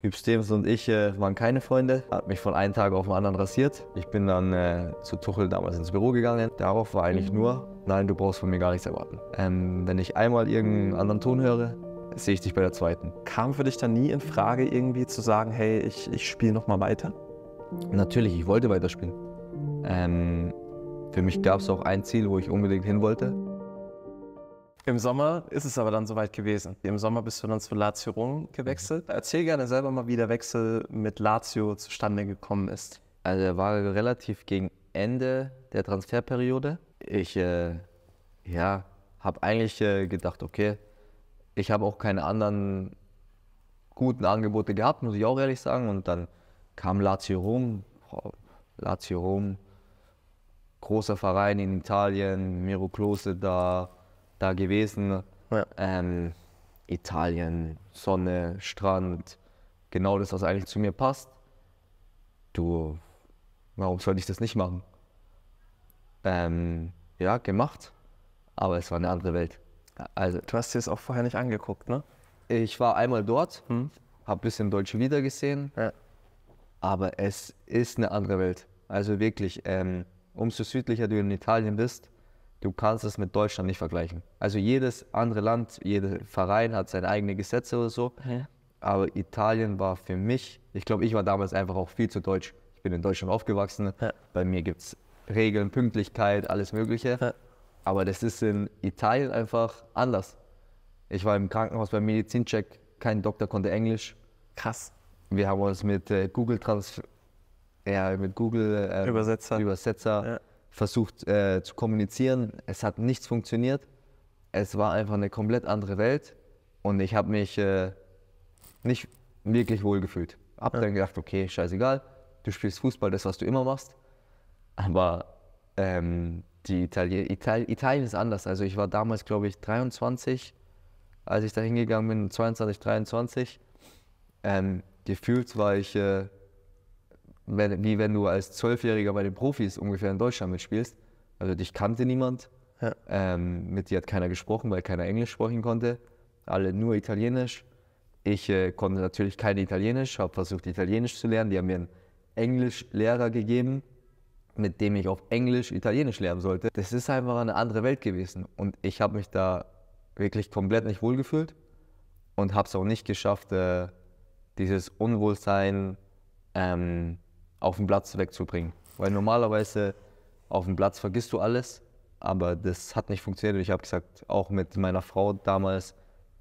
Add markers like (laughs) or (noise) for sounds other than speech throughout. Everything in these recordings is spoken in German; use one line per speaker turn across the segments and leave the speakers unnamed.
Typ Stevens und ich äh, waren keine Freunde, hat mich von einem Tag auf den anderen rasiert. Ich bin dann äh, zu Tuchel damals ins Büro gegangen. Darauf war eigentlich nur, nein, du brauchst von mir gar nichts erwarten. Ähm, wenn ich einmal irgendeinen anderen Ton höre, sehe ich dich bei der zweiten.
Kam für dich dann nie in Frage, irgendwie zu sagen, hey, ich, ich spiele nochmal weiter?
Natürlich, ich wollte weiterspielen. Ähm, für mich gab es auch ein Ziel, wo ich unbedingt hin wollte.
Im Sommer ist es aber dann soweit gewesen. Im Sommer bist du dann zu Lazio Rom gewechselt. Erzähl gerne selber mal, wie der Wechsel mit Lazio zustande gekommen ist.
Also er war relativ gegen Ende der Transferperiode. Ich äh, ja, habe eigentlich äh, gedacht, okay, ich habe auch keine anderen guten Angebote gehabt, muss ich auch ehrlich sagen. Und dann kam Lazio Rom. Lazio Rom, großer Verein in Italien, Miro Klose da, da gewesen. Ja. Ähm, Italien, Sonne, Strand, genau das, was eigentlich zu mir passt. Du, warum sollte ich das nicht machen? Ähm, ja, gemacht, aber es war eine andere Welt.
Also, du hast dir das auch vorher nicht angeguckt, ne?
Ich war einmal dort, hm? habe ein bisschen deutsche Lieder gesehen, ja. aber es ist eine andere Welt. Also wirklich, ähm, umso südlicher du in Italien bist, du kannst es mit Deutschland nicht vergleichen. Also jedes andere Land, jeder Verein hat seine eigenen Gesetze oder so. Ja. Aber Italien war für mich, ich glaube, ich war damals einfach auch viel zu deutsch. Ich bin in Deutschland aufgewachsen. Ja. Bei mir gibt es Regeln, Pünktlichkeit, alles Mögliche. Ja. Aber das ist in Italien einfach anders. Ich war im Krankenhaus beim Medizincheck, kein Doktor konnte Englisch.
Krass.
Wir haben uns mit äh, Google Trans ja, mit Google äh,
Übersetzer,
Übersetzer versucht äh, zu kommunizieren. Es hat nichts funktioniert. Es war einfach eine komplett andere Welt und ich habe mich äh, nicht wirklich wohl gefühlt. Hab ja. dann gedacht, okay, scheißegal, du spielst Fußball, das, was du immer machst. Aber ähm, die Italien, Italien, Italien ist anders. Also ich war damals, glaube ich, 23, als ich da hingegangen bin, 22, 23. Ähm, gefühlt war ich äh, wie wenn du als Zwölfjähriger bei den Profis ungefähr in Deutschland mitspielst. Also dich kannte niemand. Ja. Ähm, mit dir hat keiner gesprochen, weil keiner Englisch sprechen konnte. Alle nur Italienisch. Ich äh, konnte natürlich kein Italienisch, habe versucht Italienisch zu lernen. Die haben mir einen Englischlehrer gegeben, mit dem ich auf Englisch Italienisch lernen sollte. Das ist einfach eine andere Welt gewesen. Und ich habe mich da wirklich komplett nicht wohlgefühlt und habe es auch nicht geschafft, äh, dieses Unwohlsein ähm, auf den Platz wegzubringen. Weil normalerweise auf dem Platz vergisst du alles, aber das hat nicht funktioniert. Und ich habe gesagt, auch mit meiner Frau damals,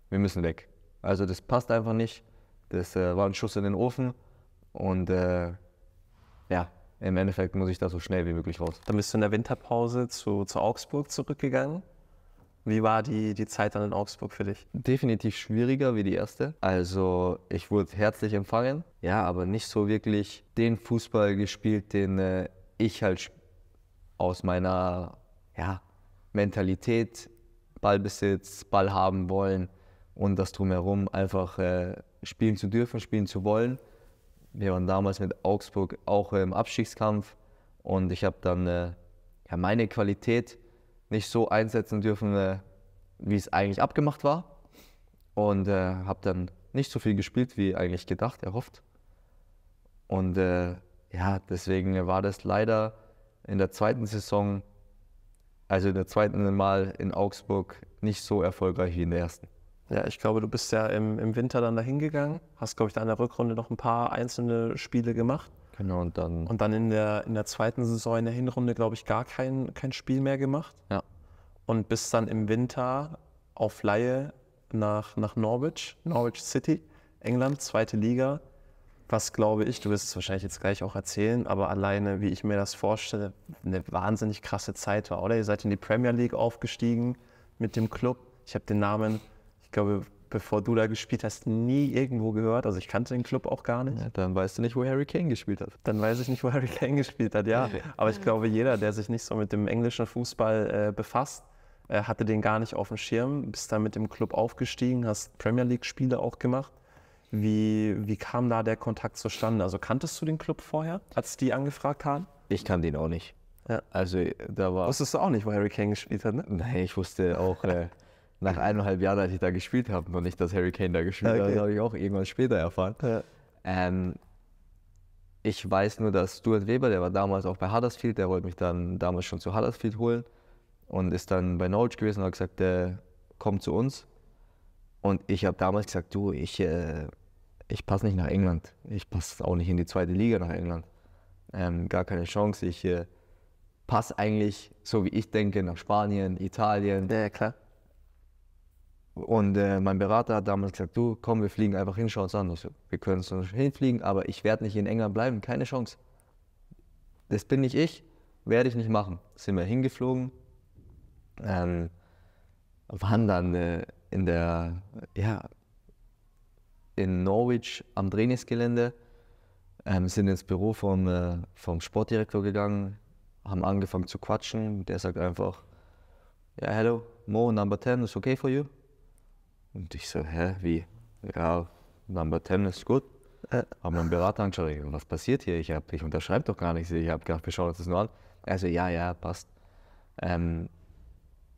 wir müssen weg. Also das passt einfach nicht. Das äh, war ein Schuss in den Ofen und äh, ja, im Endeffekt muss ich da so schnell wie möglich raus.
Dann bist du in der Winterpause zu, zu Augsburg zurückgegangen. Wie war die, die Zeit dann in Augsburg für dich?
Definitiv schwieriger wie die erste. Also ich wurde herzlich empfangen, ja, aber nicht so wirklich den Fußball gespielt, den äh, ich halt aus meiner ja, Mentalität, Ballbesitz, Ball haben wollen und das drumherum einfach äh, spielen zu dürfen, spielen zu wollen. Wir waren damals mit Augsburg auch im Abstiegskampf und ich habe dann äh, ja, meine Qualität nicht so einsetzen dürfen, äh, wie es eigentlich abgemacht war. Und äh, habe dann nicht so viel gespielt, wie eigentlich gedacht, erhofft. Und äh, ja, deswegen war das leider in der zweiten Saison, also in der zweiten Mal in Augsburg, nicht so erfolgreich wie in der ersten.
Ja, ich glaube, du bist ja im, im Winter dann dahin gegangen, hast, glaube ich, da in der Rückrunde noch ein paar einzelne Spiele gemacht.
Genau, und dann.
Und dann in der, in der zweiten Saison, in der Hinrunde, glaube ich, gar kein, kein Spiel mehr gemacht.
Ja.
Und bist dann im Winter auf Laie nach, nach Norwich, Norwich City, England, zweite Liga. Was glaube ich, du wirst es wahrscheinlich jetzt gleich auch erzählen, aber alleine, wie ich mir das vorstelle, eine wahnsinnig krasse Zeit war, oder? Ihr seid in die Premier League aufgestiegen mit dem Club. Ich habe den Namen, ich glaube, bevor du da gespielt hast, nie irgendwo gehört. Also ich kannte den Club auch gar nicht. Ja,
dann weißt du nicht, wo Harry Kane gespielt hat.
Dann weiß ich nicht, wo Harry Kane gespielt hat, ja. Aber ich glaube, jeder, der sich nicht so mit dem englischen Fußball äh, befasst, äh, hatte den gar nicht auf dem Schirm. Bist dann mit dem Club aufgestiegen, hast Premier League-Spiele auch gemacht. Wie, wie kam da der Kontakt zustande? Also kanntest du den Club vorher, als die angefragt haben?
Ich kannte ihn auch nicht.
Ja. Also da war. Wusstest du auch nicht, wo Harry Kane gespielt hat, ne?
Nein, ich wusste auch. Äh, nach eineinhalb Jahren, als ich da gespielt habe, noch nicht, dass Harry Kane da gespielt okay. hat. Das habe ich auch irgendwann später erfahren. Ja. Ähm, ich weiß nur, dass Stuart Weber, der war damals auch bei Huddersfield, der wollte mich dann damals schon zu Huddersfield holen und ist dann bei Norwich gewesen und hat gesagt, der kommt zu uns. Und ich habe damals gesagt, du, ich, äh, ich passe nicht nach England. Ich passe auch nicht in die zweite Liga nach England. Ähm, gar keine Chance. Ich äh, passe eigentlich, so wie ich denke, nach Spanien, Italien.
Ja, klar.
Und äh, mein Berater hat damals gesagt, du, komm, wir fliegen einfach hin, schau uns an. Ich so, wir können so hinfliegen, aber ich werde nicht in England bleiben, keine Chance. Das bin nicht ich, werde ich nicht machen. Sind wir hingeflogen, ähm, waren dann äh, in der, ja, in Norwich am Trainingsgelände, ähm, sind ins Büro vom, äh, vom Sportdirektor gegangen, haben angefangen zu quatschen. Der sagt einfach, ja, hello, Mo, number 10 is okay for you? Und ich so, hä, wie? Ja, number 10 ist gut. Äh, haben meinen Berater angeschaut, was passiert hier? Ich, hab, ich unterschreibe doch gar nichts. Ich habe gedacht, wir schauen uns das nur an. Also, ja, ja, passt. Ähm,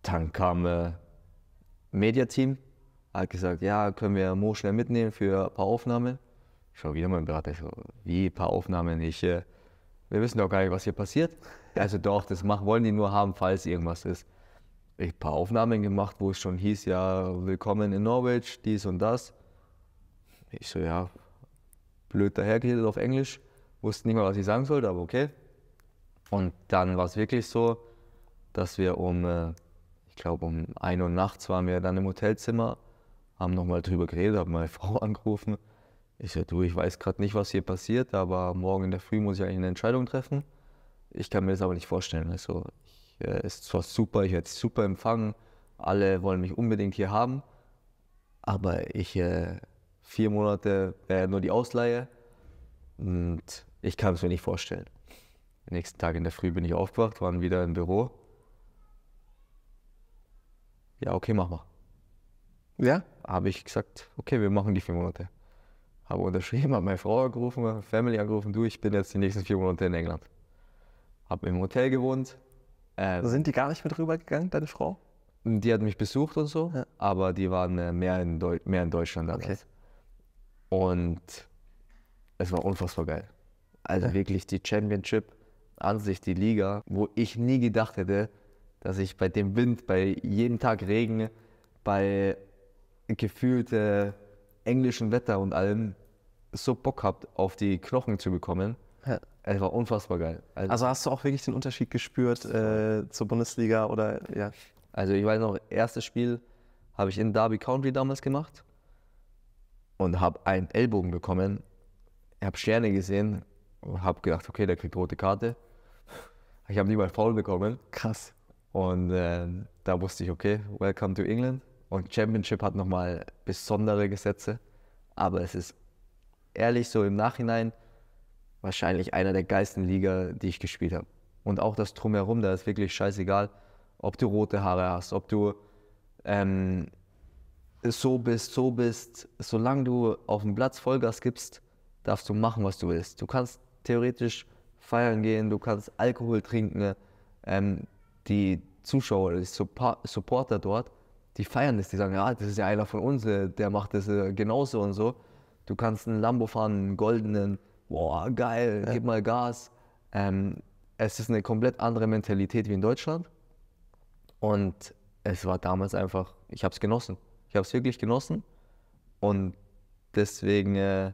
dann kam äh, Mediateam, hat gesagt, ja, können wir Mo schnell mitnehmen für ein paar Aufnahmen. Ich schaue wieder meinen Berater, ich so, wie ein paar Aufnahmen? Ich, äh, wir wissen doch gar nicht, was hier passiert. Also doch, das machen, wollen die nur haben, falls irgendwas ist. Ich ein paar Aufnahmen gemacht, wo es schon hieß, ja, willkommen in Norwich, dies und das. Ich so, ja, blöd dahergeredet auf Englisch, wusste nicht mal, was ich sagen sollte, aber okay. Und dann war es wirklich so, dass wir um, äh, ich glaube um 1 Uhr nachts waren wir dann im Hotelzimmer, haben nochmal drüber geredet, haben meine (laughs) Frau angerufen. Ich so, du, ich weiß gerade nicht, was hier passiert, aber morgen in der Früh muss ich eigentlich eine Entscheidung treffen. Ich kann mir das aber nicht vorstellen. Also, äh, ist zwar super, ich werde super empfangen, alle wollen mich unbedingt hier haben, aber ich, äh, vier Monate wäre nur die Ausleihe und ich kann es mir nicht vorstellen. Den nächsten Tag in der Früh bin ich aufgewacht, waren wieder im Büro. Ja, okay, mach mal.
Ja?
Habe ich gesagt, okay, wir machen die vier Monate. Habe unterschrieben, (laughs) habe meine Frau angerufen, Family angerufen, du, ich bin jetzt die nächsten vier Monate in England. Habe im Hotel gewohnt. Äh,
Sind die gar nicht mit rübergegangen, deine Frau?
die hat mich besucht und so,
Ja.
aber die waren mehr, in Deu mehr in Deutschland damals.
Okay.
Und es war unfassbar geil. Also
Ja.
wirklich die Championship an sich, die Liga, wo ich nie gedacht hätte, dass ich bei dem Wind, bei jedem Tag Regen, bei gefühlt äh, englischem Wetter und allem so Bock habt, auf die Knochen zu bekommen.
Ja.
Es war unfassbar geil. Also,
Also hast du auch wirklich den Unterschied gespürt äh, zur Bundesliga oder ja?
Also ich weiß noch, erstes Spiel habe ich in Derby County damals gemacht und habe einen Ellbogen bekommen. Ich habe Sterne gesehen und habe gedacht, okay, der kriegt rote Karte. Ich habe nie mal Foul bekommen
Krass.
und äh, da wusste ich, okay, welcome to England. Und Championship hat nochmal besondere Gesetze, aber es ist ehrlich so im Nachhinein wahrscheinlich einer der geilsten Liga, die ich gespielt habe. Und auch das Drumherum, da ist wirklich scheißegal, ob du rote Haare hast, ob du ähm, so bist, so bist. Solange du auf dem Platz Vollgas gibst, darfst du machen, was du willst. Du kannst theoretisch feiern gehen, du kannst Alkohol trinken. Ähm, die Zuschauer, die Suppo- Supporter dort, die feiern das. Die sagen, ja, das ist ja einer von uns, äh, der macht das äh, genauso und so. Du kannst einen Lambo fahren, einen goldenen, boah, geil, gib mal Gas. Ähm, es ist eine komplett andere Mentalität wie in Deutschland. Und es war damals einfach, ich habe es genossen. Ich habe es wirklich genossen. Und deswegen äh,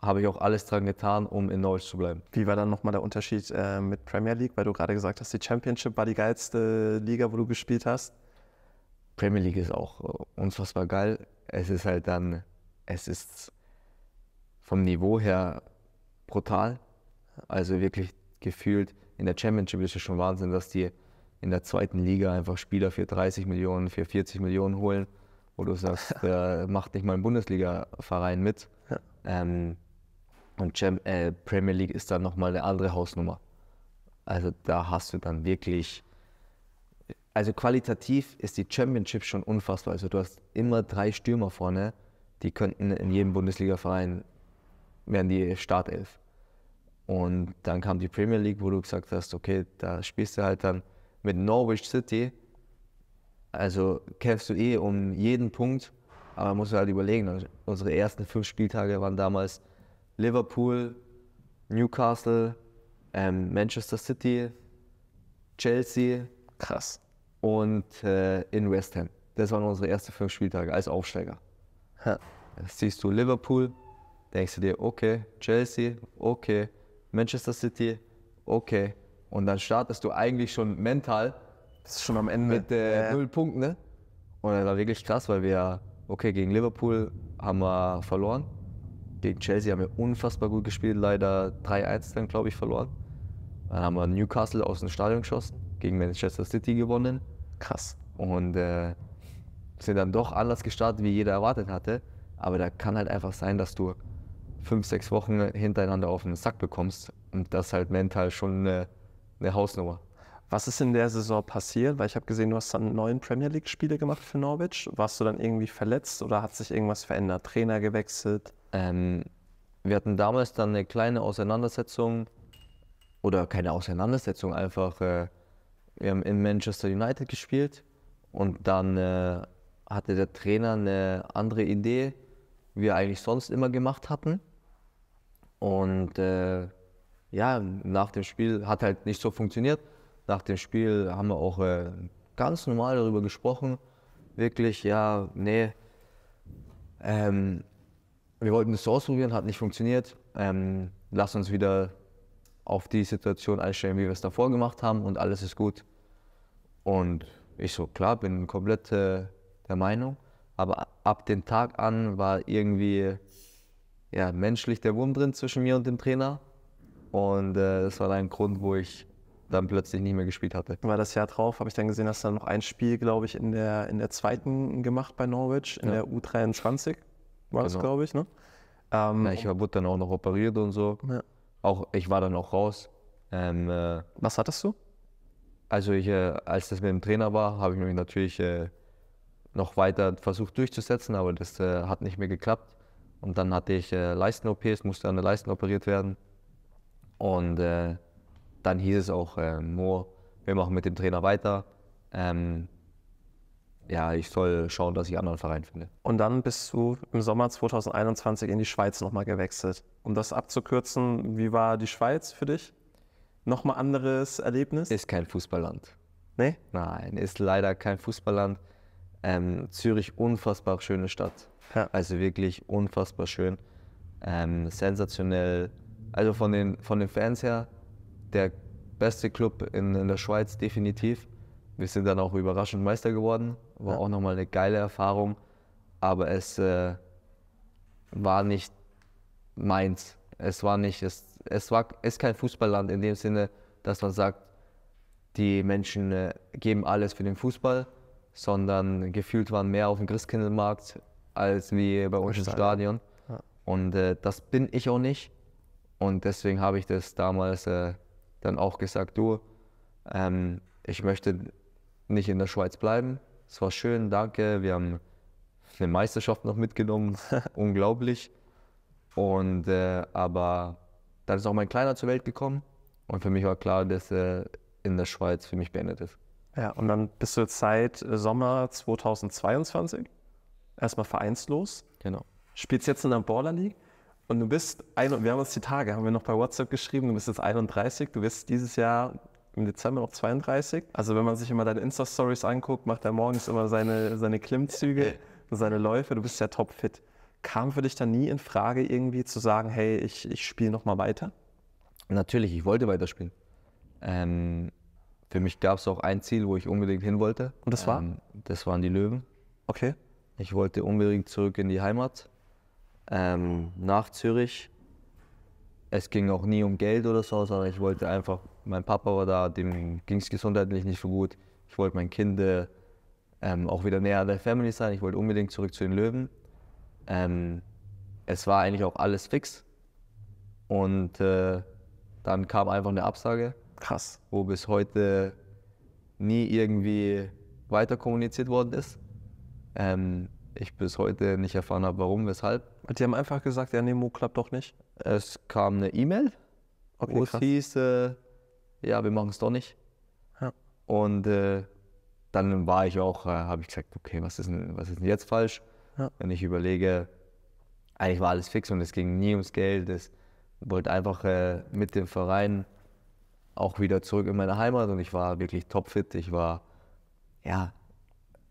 habe ich auch alles dran getan, um in Norwich zu bleiben.
Wie war dann nochmal der Unterschied äh, mit Premier League? Weil du gerade gesagt hast, die Championship war die geilste Liga, wo du gespielt hast.
Premier League ist auch äh, unfassbar geil. Es ist halt dann, es ist vom Niveau her brutal. Also wirklich gefühlt, in der Championship ist es schon Wahnsinn, dass die in der zweiten Liga einfach Spieler für 30 Millionen, für 40 Millionen holen, wo du sagst, der macht nicht mal ein Bundesliga-Verein mit.
Ja.
Ähm, und Cham äh, Premier League ist dann nochmal eine andere Hausnummer. Also da hast du dann wirklich, also qualitativ ist die Championship schon unfassbar. Also du hast immer drei Stürmer vorne, die könnten in jedem Bundesliga-Verein, wären die Startelf. Und dann kam die Premier League, wo du gesagt hast, okay, da spielst du halt dann mit Norwich City. Also kämpfst du eh um jeden Punkt Aber man muss halt überlegen, also unsere ersten fünf Spieltage waren damals Liverpool, Newcastle, ähm, Manchester City, Chelsea
Krass.
und äh, in West Ham. Das waren unsere ersten fünf Spieltage als Aufsteiger.
Ja.
Jetzt siehst du Liverpool, denkst du dir, okay, Chelsea, okay, Manchester City, okay. Und dann startest du eigentlich schon mental
Das ist schon am Ende.
mit äh,
Ja.
null Punkten. Ne? Und das war wirklich krass, weil wir, okay, gegen Liverpool haben wir verloren. Gegen Chelsea haben wir unfassbar gut gespielt, leider 3-1 dann, glaube ich, verloren. Dann haben wir Newcastle aus dem Stadion geschossen, gegen Manchester City gewonnen
Krass.
und äh, sind dann doch anders gestartet, wie jeder erwartet hatte. Aber da kann halt einfach sein, dass du fünf, sechs Wochen hintereinander auf den Sack bekommst und das halt mental schon eine, eine Hausnummer.
Was ist in der Saison passiert? Weil ich habe gesehen, du hast dann neun Premier League-Spiele gemacht für Norwich. Warst du dann irgendwie verletzt oder hat sich irgendwas verändert? Trainer gewechselt?
Ähm, wir hatten damals dann eine kleine Auseinandersetzung oder keine Auseinandersetzung, einfach äh, wir haben in Manchester United gespielt und dann äh, hatte der Trainer eine andere Idee, wie wir eigentlich sonst immer gemacht hatten. Und äh, ja, nach dem Spiel hat halt nicht so funktioniert. Nach dem Spiel haben wir auch äh, ganz normal darüber gesprochen. Wirklich, ja, nee, ähm, wir wollten es so ausprobieren, hat nicht funktioniert. Ähm, lass uns wieder auf die Situation einstellen, wie wir es davor gemacht haben und alles ist gut. Und ich so, klar, bin komplett äh, der Meinung. Aber ab dem Tag an war irgendwie ja, menschlich der Wurm drin zwischen mir und dem Trainer. Und äh, das war ein Grund, wo ich dann plötzlich nicht mehr gespielt hatte.
War das Jahr drauf, habe ich dann gesehen, hast du dann noch ein Spiel, glaube ich, in der, in der zweiten gemacht bei Norwich, in
Ja.
der U23, war das,
Genau.
glaube ich, ne? Ähm,
Ja, ich wurde dann auch noch operiert und so.
Ja.
Auch ich war dann auch raus. Ähm, äh,
was hattest du?
Also ich, äh, als das mit dem Trainer war, habe ich mich natürlich äh, noch weiter versucht durchzusetzen, aber das äh, hat nicht mehr geklappt. Und dann hatte ich äh, Leisten-OPs, musste an der Leisten operiert werden. Und äh, dann hieß es auch, äh, Mo, wir machen mit dem Trainer weiter. Ähm, ja, ich soll schauen, dass ich einen anderen Verein finde.
Und dann bist du im Sommer 2021 in die Schweiz nochmal gewechselt. Um das abzukürzen, wie war die Schweiz für dich? Nochmal anderes Erlebnis?
Ist kein Fußballland.
nee?
Nein, ist leider kein Fußballland. Ähm, Zürich, unfassbar schöne Stadt.
Ja.
Also wirklich unfassbar schön. Ähm, sensationell. Also von den, von den Fans her, der beste Club in, in der Schweiz, definitiv. Wir sind dann auch überraschend Meister geworden. War
Ja.
auch nochmal eine geile Erfahrung. Aber es äh, war nicht meins. Es war nicht, es, es war, ist kein Fußballland in dem Sinne, dass man sagt, die Menschen äh, geben alles für den Fußball, sondern gefühlt waren mehr auf dem Christkindlmarkt als wie bei uns im
Stadion.
Stadion.
Ja.
Und äh, das bin ich auch nicht. Und deswegen habe ich das damals äh, dann auch gesagt, du, ähm, ich möchte nicht in der Schweiz bleiben. Es war schön, danke. Wir haben eine Meisterschaft noch mitgenommen, (laughs) unglaublich. Und äh, aber dann ist auch mein Kleiner zur Welt gekommen und für mich war klar, dass er in der Schweiz für mich beendet ist.
Ja, und dann bist du jetzt seit äh, Sommer 2022 erstmal vereinslos.
Genau.
Spielst jetzt in der Baller League und du bist, ein, wir haben uns die Tage, haben wir noch bei WhatsApp geschrieben, du bist jetzt 31, du wirst dieses Jahr im Dezember noch 32. Also wenn man sich immer deine Insta-Stories anguckt, macht er morgens immer seine, seine Klimmzüge, seine Läufe, du bist ja topfit. Kam für dich dann nie in Frage irgendwie zu sagen, hey, ich, ich spiele nochmal weiter?
Natürlich, ich wollte weiterspielen. Ähm, für mich gab es auch ein Ziel, wo ich unbedingt hin wollte.
Und das war?
Ähm, das waren die Löwen.
Okay.
Ich wollte unbedingt zurück in die Heimat, ähm, nach Zürich. Es ging auch nie um Geld oder so, sondern ich wollte einfach, mein Papa war da, dem ging es gesundheitlich nicht so gut. Ich wollte mein Kind äh, ähm, auch wieder näher an der Family sein. Ich wollte unbedingt zurück zu den Löwen. Ähm, es war eigentlich auch alles fix. Und äh, dann kam einfach eine Absage
Krass.
wo bis heute nie irgendwie weiter kommuniziert worden ist. Ähm, ich bis heute nicht erfahren habe, warum, weshalb.
Die haben einfach gesagt, ja, Nemo klappt doch nicht.
Es kam eine E-Mail,
Okay,
wo es
krass.
hieß, äh, ja, wir machen es doch nicht.
Ja.
Und äh, dann war ich auch, äh, habe ich gesagt, okay, was ist, denn, was ist denn jetzt falsch?
Ja.
Wenn ich überlege, eigentlich war alles fix und es ging nie ums Geld. Es wollte einfach äh, mit dem Verein auch wieder zurück in meine Heimat und ich war wirklich topfit. Ich war, ja,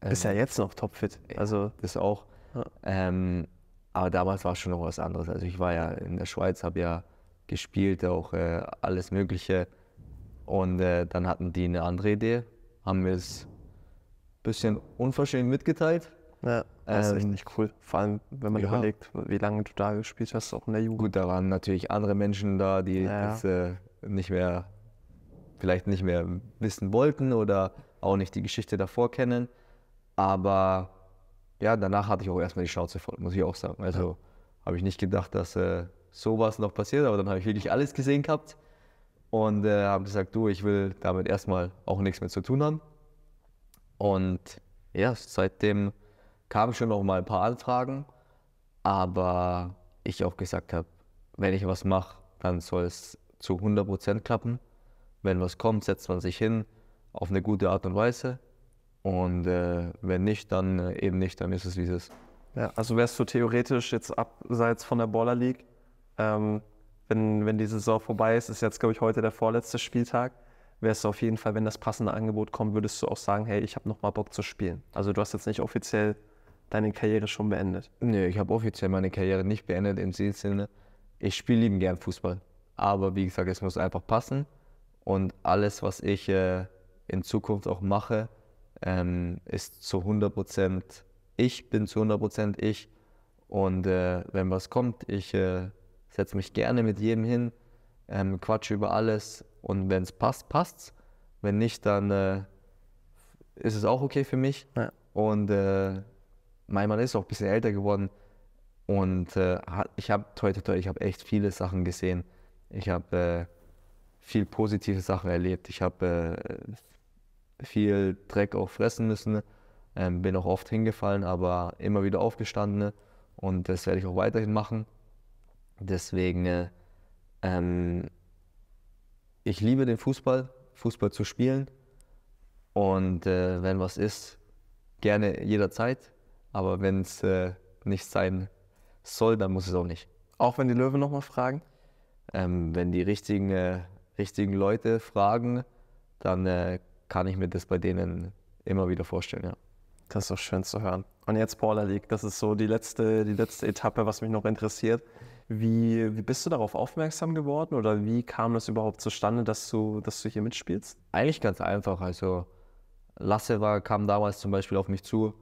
Ist ja jetzt noch topfit. Also,
das auch.
Ja.
Ähm, aber damals war es schon noch was anderes. Also ich war ja in der Schweiz, habe ja gespielt, auch äh, alles Mögliche. Und äh, dann hatten die eine andere Idee, haben mir es ein bisschen unverschämt mitgeteilt.
ja, das ist echt
Ähm,
nicht cool. Vor allem, wenn man
ja.
überlegt, wie lange du da gespielt hast, auch in der Jugend.
Gut, da waren natürlich andere Menschen da, die
Ja.
das äh, nicht mehr, vielleicht nicht mehr wissen wollten oder auch nicht die Geschichte davor kennen. Aber ja, danach hatte ich auch erstmal die Schnauze voll, muss ich auch sagen. Also habe ich nicht gedacht, dass äh, sowas noch passiert, aber dann habe ich wirklich alles gesehen gehabt und äh, habe gesagt, du, ich will damit erstmal auch nichts mehr zu tun haben. Und ja, seitdem kamen schon noch mal ein paar Anfragen, aber ich auch gesagt habe, wenn ich was mache, dann soll es zu 100% klappen. Wenn was kommt, setzt man sich hin auf eine gute Art und Weise. Und äh, wenn nicht, dann äh, eben nicht, dann ist es wie es ist.
Ja, also wärst du theoretisch jetzt abseits von der Baller League, ähm, wenn, wenn die Saison vorbei ist, ist jetzt, glaube ich, heute der vorletzte Spieltag, wärst du auf jeden Fall, wenn das passende Angebot kommt, würdest du auch sagen, hey, ich habe noch mal Bock zu spielen. Also du hast jetzt nicht offiziell deine Karriere schon beendet.
Nee, ich habe offiziell meine Karriere nicht beendet im Sinne, ich spiele lieben gern Fußball. Aber wie gesagt, es muss einfach passen. Und alles, was ich äh, in Zukunft auch mache, ähm, ist zu 100% ich, bin zu 100% ich. Und äh, wenn was kommt, ich äh, setze mich gerne mit jedem hin, ähm, quatsche über alles. Und wenn es passt, passt's. Wenn nicht, dann äh, ist es auch okay für mich.
Ja.
Und äh, mein Mann ist auch ein bisschen älter geworden. Und äh, ich habe heute, ich habe echt viele Sachen gesehen. Ich habe äh, viel positive Sachen erlebt. Ich habe viel Dreck auch fressen müssen. Ähm, bin auch oft hingefallen, aber immer wieder aufgestanden. Und das werde ich auch weiterhin machen. Deswegen, äh, ähm, ich liebe den Fußball, Fußball zu spielen. Und äh, wenn was ist, gerne jederzeit. Aber wenn es äh, nicht sein soll, dann muss es auch nicht.
Auch wenn die Löwen noch mal fragen?
Ähm, wenn die richtigen, äh, richtigen Leute fragen, dann äh, kann ich mir das bei denen immer wieder vorstellen, ja.
Das ist doch schön zu hören. Und jetzt Baller League, das ist so die letzte, die letzte Etappe, was mich noch interessiert. Wie, wie bist du darauf aufmerksam geworden oder wie kam das überhaupt zustande, dass du, dass du hier mitspielst?
Eigentlich ganz einfach. Also Lasse war, kam damals zum Beispiel auf mich zu,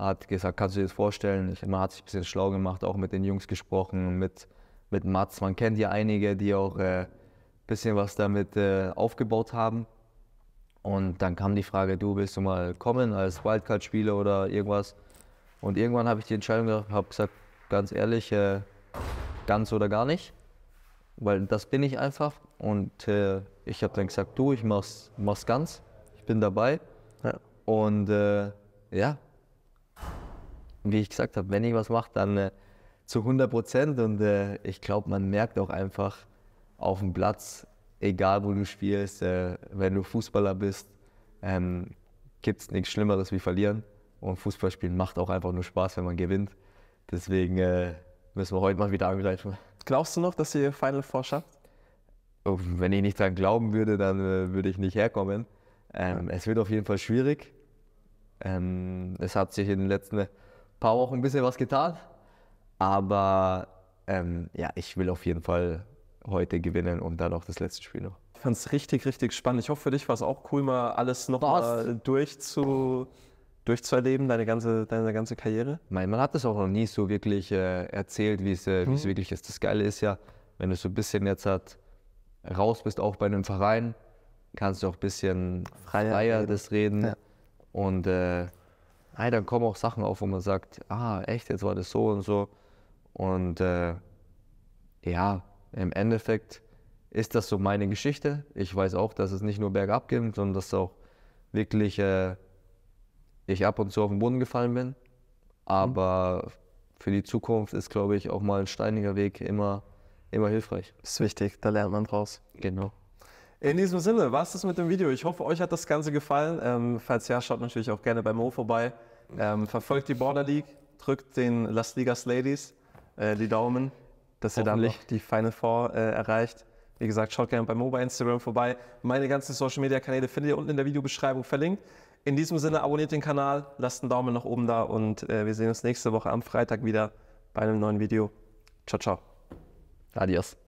hat gesagt, kannst du dir das vorstellen? Ich, man hat sich ein bisschen schlau gemacht, auch mit den Jungs gesprochen, mit, mit Mats. Man kennt ja einige, die auch ein äh, bisschen was damit äh, aufgebaut haben. Und dann kam die Frage, du willst du mal kommen als Wildcard-Spieler oder irgendwas? Und irgendwann habe ich die Entscheidung gehabt, habe gesagt, ganz ehrlich, äh, ganz oder gar nicht, weil das bin ich einfach. Und äh, ich habe dann gesagt, du, ich mach's, mach's ganz, ich bin dabei.
Ja.
Und äh, ja, wie ich gesagt habe, wenn ich was mache, dann äh, zu 100 Prozent. Und äh, ich glaube, man merkt auch einfach auf dem Platz, egal wo du spielst, äh, wenn du Fußballer bist, ähm, gibt es nichts Schlimmeres wie verlieren. Und Fußballspielen macht auch einfach nur Spaß, wenn man gewinnt. Deswegen äh, müssen wir heute mal wieder angreifen.
Glaubst du noch, dass ihr Final Four schafft?
Oh, Wenn ich nicht dran glauben würde, dann äh, würde ich nicht herkommen. Ähm, Es wird auf jeden Fall schwierig. Ähm, es hat sich in den letzten paar Wochen ein bisschen was getan. Aber ähm, ja, ich will auf jeden Fall heute gewinnen und dann auch das letzte Spiel noch.
Ich fand es richtig, richtig spannend. Ich hoffe, für dich war es auch cool, mal alles noch mal durchzu, durchzuerleben, deine ganze, deine ganze Karriere.
Mein, man hat das auch noch nie so wirklich äh, erzählt, wie es, äh, wie es
Mhm.
wirklich ist. Das Geile ist ja, wenn du so ein bisschen jetzt halt raus bist, auch bei einem Verein, kannst du auch ein bisschen
Freier
freier,
reden.
das reden.
Ja.
Und äh, nein, dann kommen auch Sachen auf, wo man sagt, ah, echt, jetzt war das so und so. Und äh, ja, im Endeffekt ist das so meine Geschichte. Ich weiß auch, dass es nicht nur bergab geht, sondern dass auch wirklich äh, ich ab und zu auf den Boden gefallen bin. Aber für die Zukunft ist, glaube ich, auch mal ein steiniger Weg immer, immer hilfreich.
Ist wichtig, da lernt man draus.
Genau.
In diesem Sinne war es das mit dem Video. Ich hoffe, euch hat das Ganze gefallen. Ähm, falls ja, schaut natürlich auch gerne bei Mo vorbei. Ähm, verfolgt die Border League, drückt den Las Ligas Ladies äh, die Daumen, dass ihr dann die Final Four äh, erreicht. Wie gesagt, schaut gerne bei Mobile Instagram vorbei. Meine ganzen Social Media Kanäle findet ihr unten in der Videobeschreibung verlinkt. In diesem Sinne, abonniert den Kanal, lasst einen Daumen nach oben da und äh, wir sehen uns nächste Woche am Freitag wieder bei einem neuen Video. Ciao, ciao.
Adios.